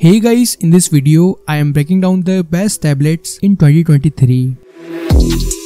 Hey guys, in this video, I am breaking down the best tablets in 2023.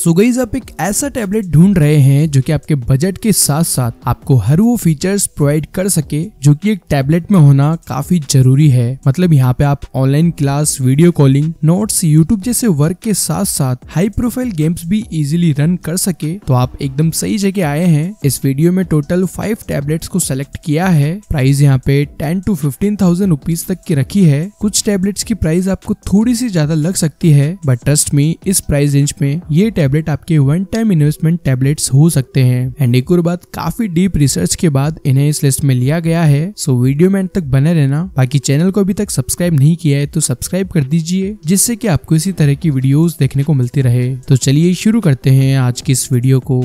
So guys आप एक ऐसा tablet ढूंढ रहे हैं जो कि आपके बजट के साथ साथ आपको हर वो फीचर्स प्रोवाइड कर सके, जो कि एक टैबलेट में होना काफ़ी ज़रूरी है। मतलब यहाँ पे आप online class video calling notes YouTube जैसे वर्क के साथ साथ हाई प्रोफ़ाइल गेम्स भी इजिली रन कर सके। तो आप एकदम सही जगह आए हैं। इस वीडियो में टोटल फाइव टैबलेट्स को सेलेक्ट किया है। प्राइस यहाँ पे ten to fifteen thousand rupees तक की रखी है। कुछ टैबलेट्स की प्राइस आपको थोड़ी सी ज़्यादा लग सकती है बट ट्रस्ट मी इस प्राइस रेंज में ये टैबलेट टैबलेट आपके वन टाइम इन्वेस्टमेंट टैबलेट्स हो सकते हैं। एंड एक और बात, काफ़ी डीप रिसर्च के बाद इन्हें इस लिस्ट में लिया गया है। सो वीडियो में तक बने रहना। बाकी चैनल को अभी तक सब्सक्राइब नहीं किया है तो सब्सक्राइब कर दीजिए, जिससे की आपको इसी तरह की वीडियो देखने को मिलती रहे। तो चलिए शुरू करते हैं आज की इस वीडियो को।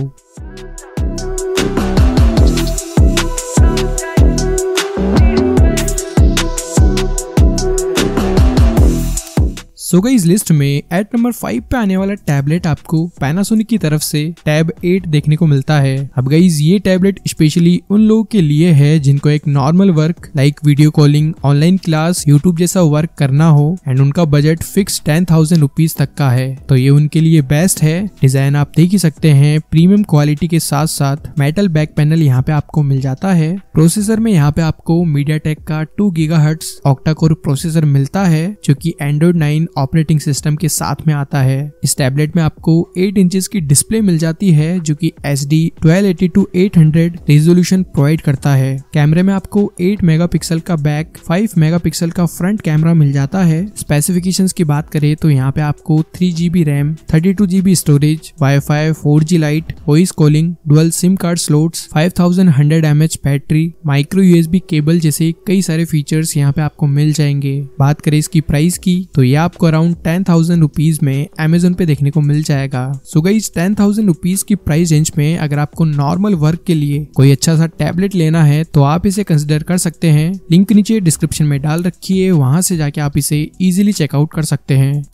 सो गई इस लिस्ट में एट नंबर फाइव पे आने वाला टैबलेट आपको पैनासोनिक की तरफ़ से टैब एट देखने को मिलता है। अब गई ये टैबलेट स्पेशली उन लोगों के लिए है जिनको एक normal work like video calling online class YouTube जैसा वर्क करना हो एंड उनका budget fix ten thousand rupees तक का है। तो ये उनके लिए बेस्ट है। डिज़ाइन आप देख ही सकते हैं प्रीमियम क्वालिटी के साथ साथ मेटल बैक पैनल यहाँ पे आपको मिल जाता है। प्रोसेसर में यहाँ पे आपको मीडिया का two giga hertz octa core processor मिलता है, जो की एंड्रॉइड नाइन ऑपरेटिंग सिस्टम के साथ में आता है। इस टैबलेट में आपको 8 इंचेस की डिस्प्ले मिल जाती है, जो कि H D twelve eighty to eight hundred resolution provide करता है। कैमरे में आपको 8 मेगापिक्सल का बैक 5 मेगापिक्सल का फ्रंट कैमरा मिल जाता है। स्पेसिफिकेशंस की बात करें तो यहाँ पे आपको three GB RAM thirty two GB storage wifi four G lite voice calling dual SIM card slots M H battery micro USB cable जैसे कई सारे फीचर्स यहाँ पे आपको मिल जाएँगे। बात करें इसकी प्राइस की तो ये आपको अराउंड टेन थाउज़ेंड रुपीज़ में अमेजोन पे देखने को मिल जाएगा। So guys ten thousand rupees की प्राइस रेंज में अगर आपको नॉर्मल वर्क के लिए कोई अच्छा सा टैबलेट लेना है तो आप इसे कंसिडर कर सकते हैं। लिंक नीचे डिस्क्रिप्शन में डाल रखी है, वहाँ से जाके आप इसे इजिली चेकआउट कर सकते हैं।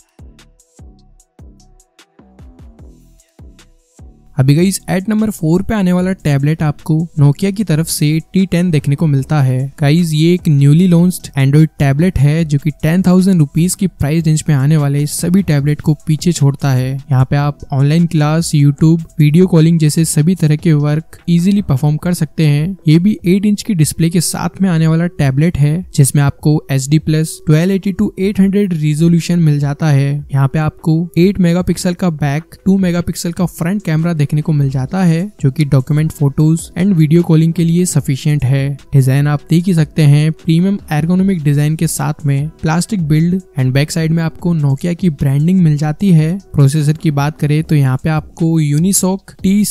अभी गई एट नंबर फोर पे आने वाला टैबलेट आपको नोकिया की तरफ़ से टी टेन देखने को मिलता है। गाइज़ ये एक न्यूली लॉन्च्ड एंड्रॉइड टैबलेट है, जो कि टेन थाउज़ेंड रुपीज़ की प्राइस रेंज में आने वाले सभी टैबलेट को पीछे छोड़ता है। यहाँ पे आप online class YouTube video calling जैसे सभी तरह के वर्क इजिली परफॉर्म कर सकते हैं। ये भी एट इंच की डिस्प्ले के साथ में आने वाला टैबलेट है, जिसमें आपको H D plus twelve eighty to eight hundred resolution मिल जाता है। यहाँ पे आपको एट मेगा का बैक टू मेगा का फ्रंट कैमरा देखने को मिल जाता है, जो कि document photos and video calling के लिए सफिशियंट है। डिज़ाइन आप देख ही सकते हैं प्रीमियम एर्गोनोमिक डिज़ाइन के साथ में plastic build and back side में आपको नोकिया की ब्रांडिंग मिल जाती है। प्रोसेसर की बात करें तो यहाँ पे आपको यूनिसॉक टी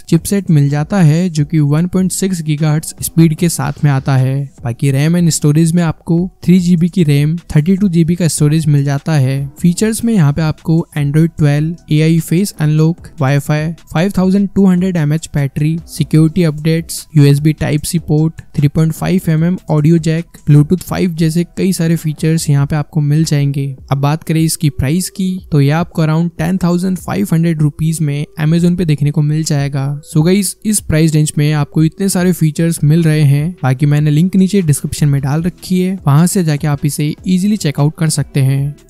चिपसेट मिल जाता है, जो की वन पॉइंट स्पीड के साथ में आता है। बाकी रैम एंड स्टोरेज में आपको थ्री जीबी की रैम थर्टी टू जीबी का स्टोरेज मिल जाता है। फीचर्स में यहाँ पे आपको Android twelve A I face unlock wifi 5200 mAh battery security updates USB type C port 3.5 mm audio jack Bluetooth 5 जैसे कई सारे फीचर्स यहाँ पे आपको मिल जाएँगे। अब बात करें इसकी प्राइस की तो ये आपको around ten thousand five hundred rupees में अमेजोन पे देखने को मिल जाएगा। सो गई इस प्राइस रेंज में आपको इतने सारे फीचर्स मिल रहे हैं, बाकी मैंने लिंक नीचे डिस्क्रिप्शन में डाल रखी है, वहाँ से जाके आप इसे इजिली चेकआउट कर सकते हैं।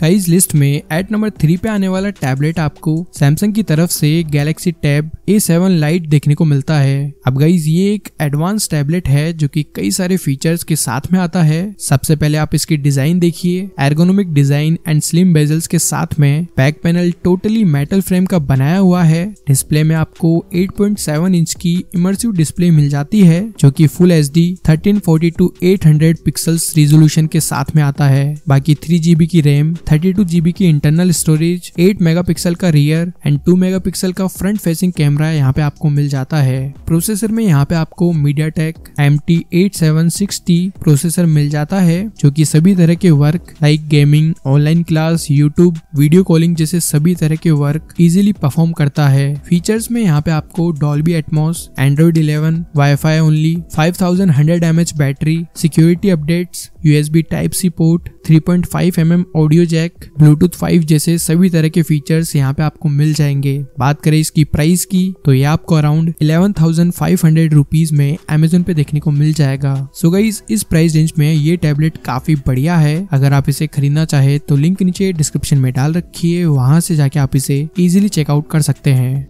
गाइस लिस्ट में एट नंबर थ्री पे आने वाला टैबलेट आपको सैमसंग की तरफ़ से Galaxy Tab A seven lite देखने को मिलता है। अब गाइज़ ये एक एडवांस टैबलेट है जो कि कई सारे फीचर्स के साथ में आता है। सबसे पहले आप इसकी डिज़ाइन देखिए। Ergonomic design and slim bezels के साथ में back panel totally metal frame का बनाया हुआ है। डिस्प्ले में आपको 8.7 इंच की इमर्सिव डिस्प्ले मिल जाती है, जो कि full H D thirteen forty to eight hundred pixels resolution के साथ में आता है। बाकी थ्री जीबी की रैम थर्टी टू जीबी की इंटरनल स्टोरेज एट मेगापिक्सल का rear and two mega pixel का फ्रंट फेसिंग कैमरा यहाँ पे आपको मिल जाता है। प्रोसेसर में यहाँ पे आपको MediaTek M T eight seven six T processor मिल जाता है, जो कि सभी तरह के work like gaming online class YouTube video calling जैसे सभी तरह के वर्क इजिली परफॉर्म करता है। फीचर्स में यहाँ पे आपको Dolby Atmos Android eleven wifi only five thousand hundred M H battery security updates USB type C port three point five M M audio jack jack Bluetooth 5 जैसे सभी तरह के फीचर्स यहाँ पे आपको मिल जाएँगे। बात करें इसकी प्राइस की तो ये आपको around eleven thousand five hundred rupees में अमेजोन पे देखने को मिल जाएगा। सो गई इस प्राइस रेंज में ये टेबलेट काफ़ी बढ़िया है। अगर आप इसे खरीदना चाहे तो लिंक नीचे डिस्क्रिप्शन में डाल रखिये वहाँ से जाके आप इसे इजिली चेकआउट कर सकते हैं।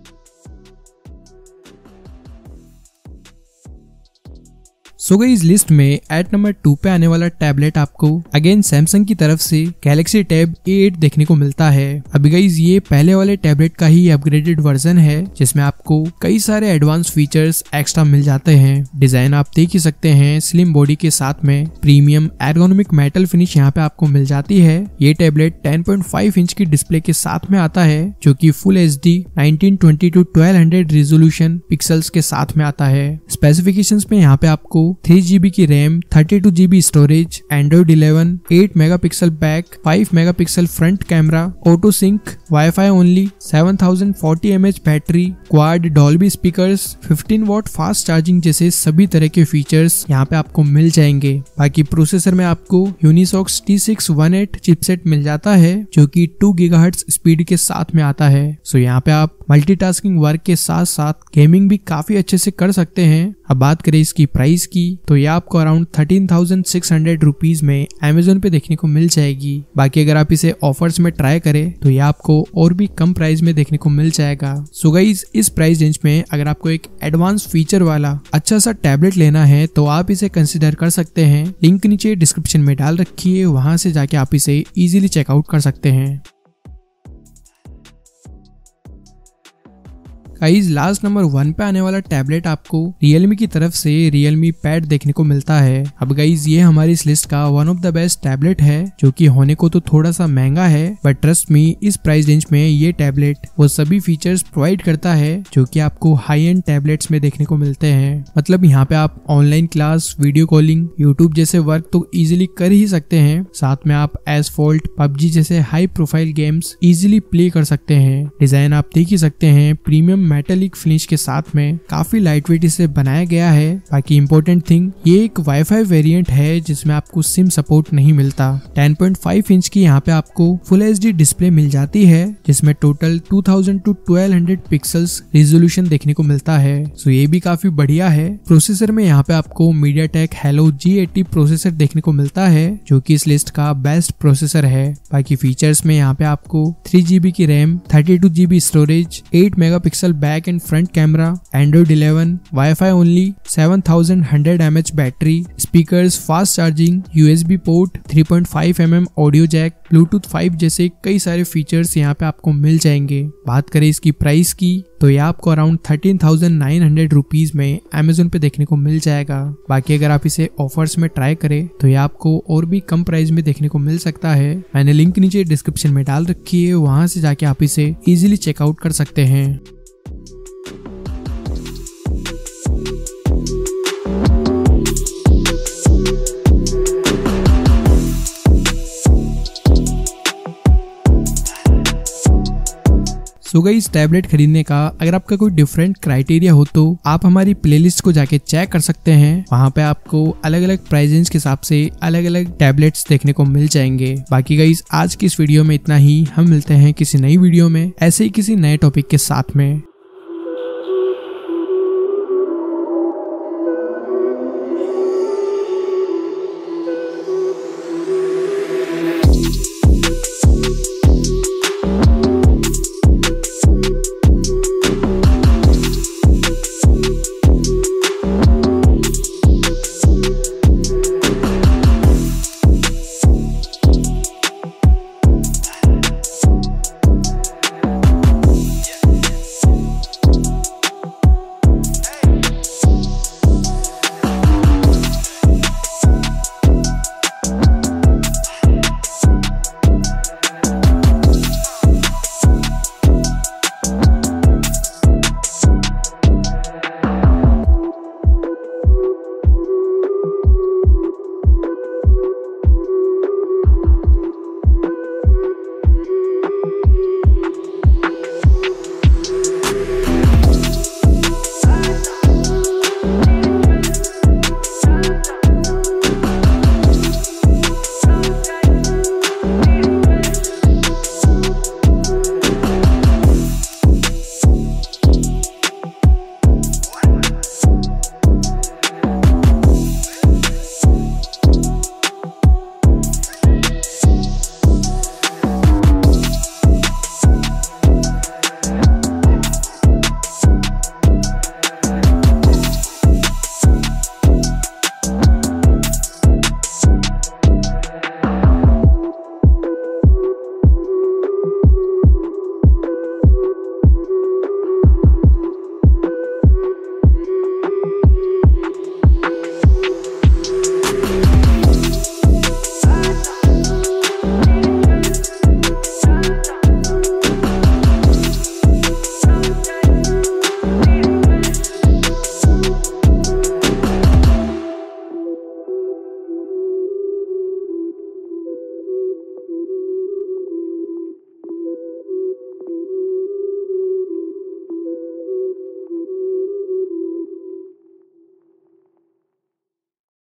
सो गई इस लिस्ट में एट नंबर टू पे आने वाला टैबलेट आपको अगेन सैमसंग की तरफ़ से गैलेक्सी टैब ए देखने को मिलता है। अभी गई ये पहले वाले टैबलेट का ही अपग्रेडेड वर्जन है, जिसमें आपको कई सारे एडवांस फीचर्स एक्स्ट्रा मिल जाते हैं। डिज़ाइन आप देख ही सकते हैं स्लिम बॉडी के साथ में प्रीमियम एर्गोनॉमिक मेटल फिनिश यहाँ पे आपको मिल जाती है। ये टैबलेट 10.5 इंच की डिस्प्ले के साथ में आता है, जो की full H D nineteen twenty to twelve hundred resolution pixels के साथ में आता है। स्पेसिफिकेशन में यहाँ पे आपको थ्री जीबी की RAM thirty two GB storage Android eleven eight mega pixel back five mega pixel front camera auto sync wifi only seven thousand forty M H battery quad Dolby speaker fifteen watt fast charging जैसे सभी तरह के features यहाँ पे आपको मिल जाएँगे। बाकी processor में आपको Unisoc's T six one eight chipset मिल जाता है, जो कि टू गीगा स्पीड के साथ में आता है। सो यहाँ पे आप मल्टीटास्किंग वर्क के साथ साथ गेमिंग भी काफ़ी अच्छे से कर सकते हैं। अब बात करें इसकी प्राइस की। तो ये आपको around thirteen thousand six hundred rupees में अमेजोन पे देखने को मिल जाएगी। बाकी अगर आप इसे ऑफर्स में ट्राई करें तो ये आपको और भी कम प्राइस में देखने को मिल जाएगा। सो गाइज़ इस प्राइस रेंज में अगर आपको एक एडवांस फीचर वाला अच्छा सा टैबलेट लेना है तो आप इसे कंसिडर कर सकते हैं। लिंक नीचे डिस्क्रिप्शन में डाल रखी है, वहाँ से जाके आप इसे इजिली चेकआउट कर सकते हैं। गाइज़ लास्ट नंबर वन पे आने वाला टैबलेट आपको रियलमी की तरफ़ से रियलमी पैड देखने को मिलता है। अब गाइज़ ये हमारी इस लिस्ट का one of the best tablet है, जो कि होने को तो थोड़ा सा महँगा है बट ट्रस्ट मी इस प्राइस रेंज में ये टैबलेट वो सभी फीचर्स प्रोवाइड करता है, जो कि आपको हाई एंड टैबलेट्स में देखने को मिलते हैं। मतलब यहाँ पे आप online class video calling YouTube जैसे वर्क तो इजिली कर ही सकते हैं। साथ में आप एस फोल्ट पबजी जैसे high profile games easily play कर सकते हैं। डिज़ाइन आप देख ही सकते हैं प्रीमियम मेटेलिक फिनिश के साथ में काफ़ी लाइट वेट इसे बनाया गया है। बाकी इम्पोर्टेंट थिंग ये एक वाईफाई वेरिएंट है जिसमें आपको सिम सपोर्ट नहीं मिलता। 10.5 इंच की यहाँ पे आपको फुल एच डिस्प्ले मिल जाती है, जिसमें टोटल 2000 टू 1200 पिक्सल्स रेजोल्यूशन देखने को मिलता है। सो ये भी काफ़ी बढ़िया है। प्रोसेसर में यहाँ पे आपको MediaTek Helio G processor देखने को मिलता है, जो की इस लिस्ट का बेस्ट प्रोसेसर है। बाकी फीचर्स में यहाँ पे आपको थ्री की RAM thirty two storage eight mega pixel back and front camera Android 11 wifi only 7100 mAh battery speakers fast charging USB port 3.5 mm audio jack Bluetooth 5 जैसे कई सारे फीचर्स यहाँ पे आपको मिल जाएँगे। बात करें इसकी प्राइस की तो ये आपको around thirteen thousand nine hundred rupees में अमेजोन पे देखने को मिल जाएगा। बाकी अगर आप इसे ऑफर्स में ट्राई करें तो ये आपको और भी कम प्राइस में देखने को मिल सकता है। मैंने लिंक नीचे डिस्क्रिप्शन में डाल रखी है, वहाँ से जाके आप इसे इजिली चेकआउट कर सकते हैं। सो गई टैबलेट खरीदने का अगर आपका कोई डिफरेंट क्राइटेरिया हो तो आप हमारी प्लेलिस्ट को जाके चेक कर सकते हैं। वहाँ पे आपको अलग अलग प्राइजेंस के हिसाब से अलग अलग टैबलेट्स देखने को मिल जाएँगे। बाकी गई आज की इस वीडियो में इतना ही। हम मिलते हैं किसी नई वीडियो में, ऐसे ही किसी नए टॉपिक के साथ में।